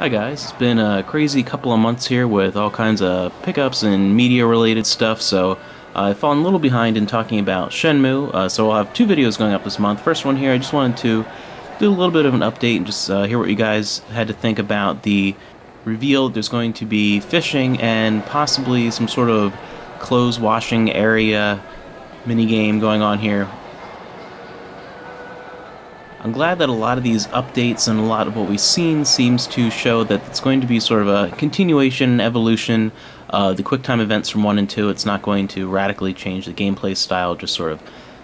Hi guys, it's been a crazy couple of months here with all kinds of pickups and media related stuff, so I've fallen a little behind in talking about Shenmue, uh, so I'll have two videos going up this month. First one here, I just wanted to do a little bit of an update and just uh, hear what you guys had to think about the reveal. There's going to be fishing and possibly some sort of clothes washing area mini game going on here I'm glad that a lot of these updates and a lot of what we've seen seems to show that it's going to be sort of a continuation, evolution of the QuickTime events from 1 and 2. It's not going to radically change the gameplay style, just sort of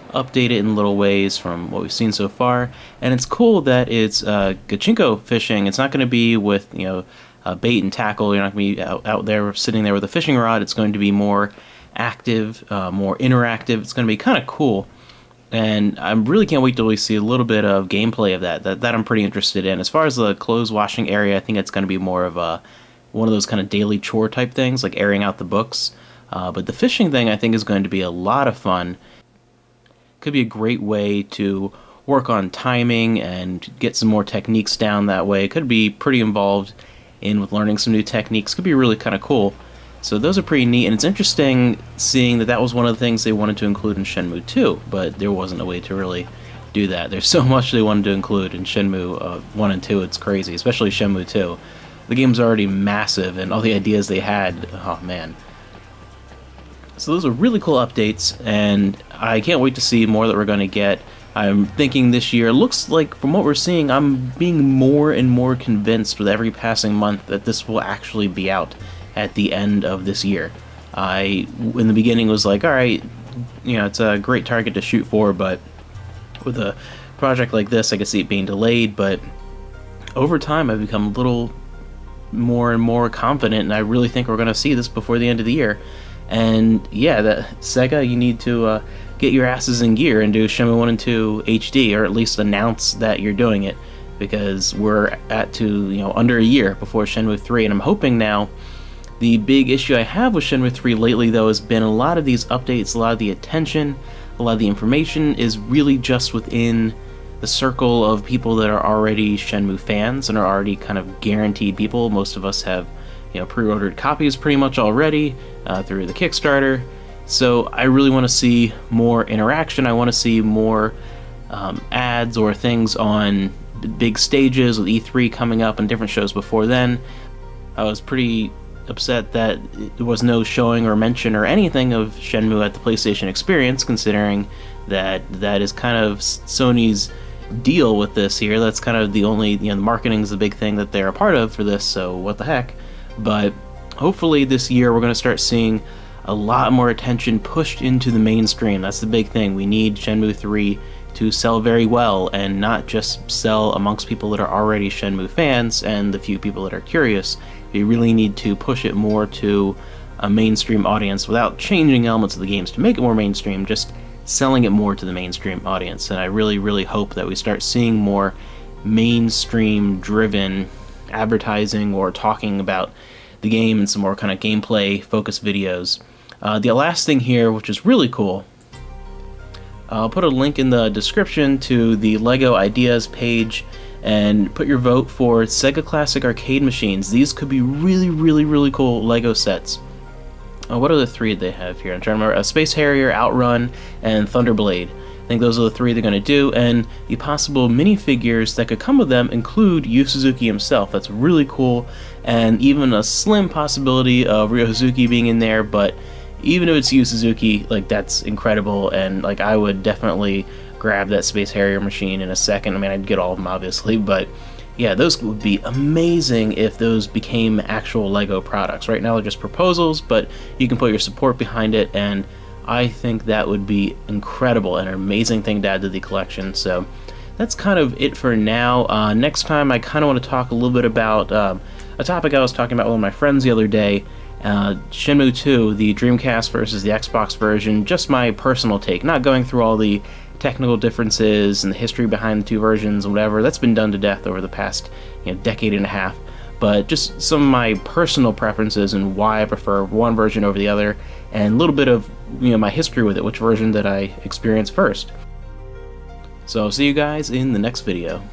update it in little ways from what we've seen so far. And it's cool that it's uh, Gachinko fishing. It's not going to be with, you know, uh, bait and tackle. You're not going to be out, out, there sitting there with a fishing rod. It's going to be more active, uh, more interactive. It's going to be kind of cool and I really can't wait till we see a little bit of gameplay of that. That that I'm pretty interested in. As far as the clothes washing area, I think it's going to be more of a one of those kind of daily chore type things, like airing out the books. Uh, but the fishing thing, I think, is going to be a lot of fun. Could be a great way to work on timing and get some more techniques down that way. Could be pretty involved in with learning some new techniques. Could be really kind of cool. So those are pretty neat, and it's interesting seeing that that was one of the things they wanted to include in Shenmue 2, but there wasn't a way to really do that. There's so much they wanted to include in Shenmue uh, 1 and 2, it's crazy, especially Shenmue 2. The game's already massive, and all the ideas they had, oh man. So those are really cool updates, and I can't wait to see more that we're going to get. I'm thinking this year, looks like from what we're seeing, I'm being more and more convinced with every passing month that this will actually be out at the end of this year. I, in the beginning, was like, all right, you know, it's a great target to shoot for, but with a project like this, I could see it being delayed. But over time, I've become a little more and more confident, and I really think we're going to see this before the end of the year. And yeah, that Sega, you need to uh, get your asses in gear and do Shenmue 1 and 2 HD, or at least announce that you're doing it, because we're at to you know under a year before Shenmue 3, and I'm hoping now the big issue I have with Shenmue 3 lately, though, has been a lot of these updates, a lot of the attention, a lot of the information is really just within the circle of people that are already Shenmue fans and are already kind of guaranteed people. Most of us have, you know, pre-ordered copies pretty much already uh, through the Kickstarter. So I really want to see more interaction. I want to see more um, ads or things on big stages with E3 coming up and different shows before then. I was pretty upset that there was no showing or mention or anything of Shenmue at the PlayStation Experience, considering that that is kind of Sony's deal with this here. That's kind of the only, you know, the marketing is the big thing that they're a part of for this, so what the heck. But hopefully this year we're going to start seeing a lot more attention pushed into the mainstream. That's the big thing. We need Shenmue 3 to sell very well and not just sell amongst people that are already Shenmue fans and the few people that are curious. You really need to push it more to a mainstream audience without changing elements of the games to make it more mainstream, just selling it more to the mainstream audience. And I really, really hope that we start seeing more mainstream driven advertising or talking about the game and some more kind of gameplay focused videos. Uh, the last thing here, which is really cool, I'll put a link in the description to the LEGO Ideas page and put your vote for Sega Classic arcade machines. These could be really, really, really cool LEGO sets. Uh, what are the three they have here? I'm trying to remember. Uh, Space Harrier, Outrun, and Thunderblade. I think those are the three they're going to do, and the possible minifigures that could come with them include Yu Suzuki himself. That's really cool, and even a slim possibility of Ryo Hazuki being in there, but even if it's Yu Suzuki, like, that's incredible, and, like, I would definitely grab that Space Harrier machine in a second. I mean, I'd get all of them, obviously, but yeah, those would be amazing if those became actual LEGO products. Right now they're just proposals, but you can put your support behind it, and I think that would be incredible and an amazing thing to add to the collection. So that's kind of it for now. Uh, next time, I kind of want to talk a little bit about um, a topic I was talking about with my friends the other day. Uh, Shenmue 2, the Dreamcast versus the Xbox version, just my personal take, not going through all the technical differences and the history behind the two versions whatever. That's been done to death over the past you know, decade and a half. But just some of my personal preferences and why I prefer one version over the other, and a little bit of you know my history with it, which version did I experience first. So I'll see you guys in the next video.